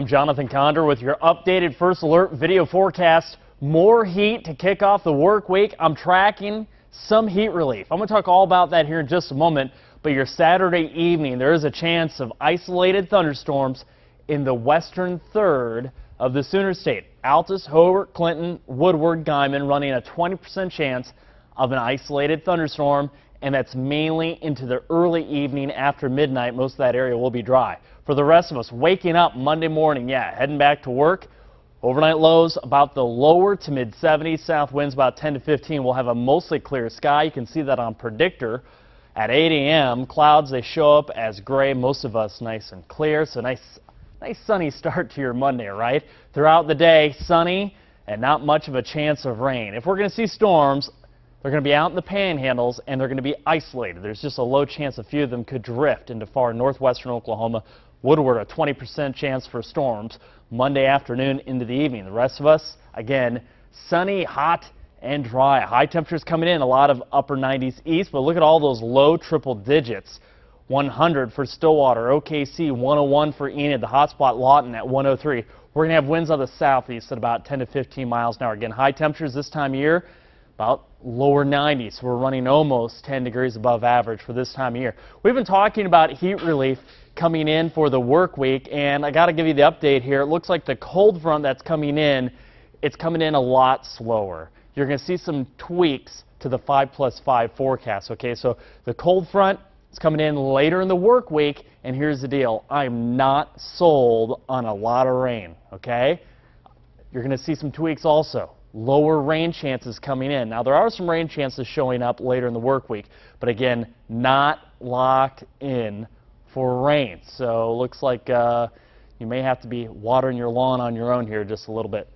I'm Jonathan Conder with your updated First Alert video forecast. More heat to kick off the work week. I'm tracking some heat relief. I'm going to talk all about that here in just a moment. But your Saturday evening, there is a chance of isolated thunderstorms in the western third of the Sooner State. Altus, Hobart, Clinton, Woodward, Guymon running a 20% chance of an isolated thunderstorm and that's mainly into the early evening after midnight. Most of that area will be dry. For the rest of us, waking up Monday morning, yeah, heading back to work. Overnight lows about the lower to mid 70s. South winds about 10 to 15. We'll have a mostly clear sky. You can see that on predictor. At 8 a.m., clouds they show up as gray. Most of us nice and clear. So nice, nice sunny start to your Monday, right? Throughout the day, sunny and not much of a chance of rain. If we're going to see storms, they're going to be out in the panhandles and they're going to be isolated. There's just a low chance a few of them could drift into far northwestern Oklahoma. Woodward, a 20% chance for storms Monday afternoon into the evening. The rest of us, again, sunny, hot, and dry. High temperatures coming in, a lot of upper 90s east, but look at all those low triple digits. 100 for Stillwater, OKC 101 for Enid, the hotspot Lawton at 103. We're going to have winds on the southeast at about 10 to 15 miles an hour. Again, high temperatures this time of year, about lower 90s. We're running almost 10 degrees above average for this time of year. We've been talking about heat relief coming in for the work week, and I got to give you the update here. It looks like the cold front that's coming in, it's coming in a lot slower. You're going to see some tweaks to the 5 plus 5 forecast, okay? So the cold front is coming in later in the work week, and here's the deal. I'm not sold on a lot of rain, okay? You're going to see some tweaks also lower rain chances coming in. Now, there are some rain chances showing up later in the work week, but again, not locked in for rain. So, looks like uh, you may have to be watering your lawn on your own here just a little bit.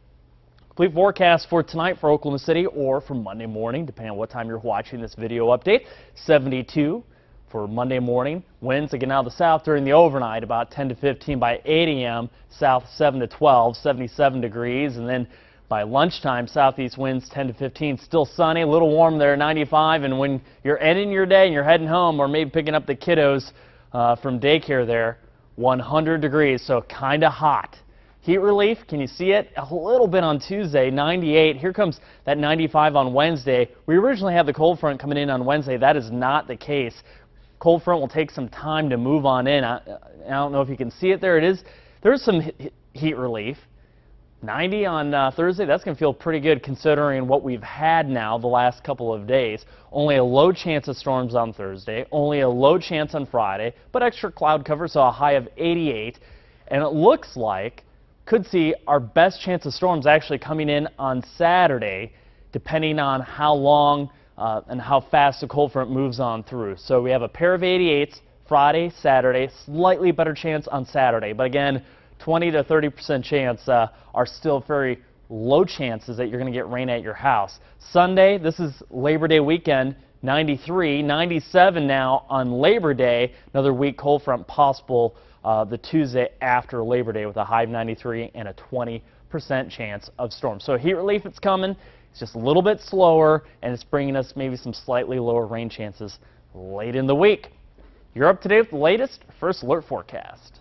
Complete forecast for tonight for Oklahoma City or for Monday morning, depending on what time you're watching this video update. 72 for Monday morning. Winds again out of the south during the overnight, about 10 to 15 by 8 a.m. South 7 to 12, 77 degrees, and then by lunchtime, southeast winds 10 to 15. Still sunny, a little warm there, 95. And when you're ending your day and you're heading home or maybe picking up the kiddos uh, from daycare there, 100 degrees, so kind of hot. Heat relief, can you see it? A little bit on Tuesday, 98. Here comes that 95 on Wednesday. We originally had the cold front coming in on Wednesday. That is not the case. Cold front will take some time to move on in. I, I don't know if you can see it there. It is. There's some heat relief. 90 on uh, Thursday, that's going to feel pretty good considering what we've had now the last couple of days. Only a low chance of storms on Thursday, only a low chance on Friday, but extra cloud cover, so a high of 88. And it looks like could see our best chance of storms actually coming in on Saturday, depending on how long uh, and how fast the cold front moves on through. So we have a pair of 88s Friday, Saturday, slightly better chance on Saturday. But again, 20 to 30 percent chance uh, are still very low chances that you're going to get rain at your house. Sunday, this is Labor Day weekend, 93, 97 now on Labor Day. Another weak cold front possible uh, the Tuesday after Labor Day with a high of 93 and a 20 percent chance of storms. So heat relief, it's coming. It's just a little bit slower, and it's bringing us maybe some slightly lower rain chances late in the week. You're up to date with the latest First Alert forecast.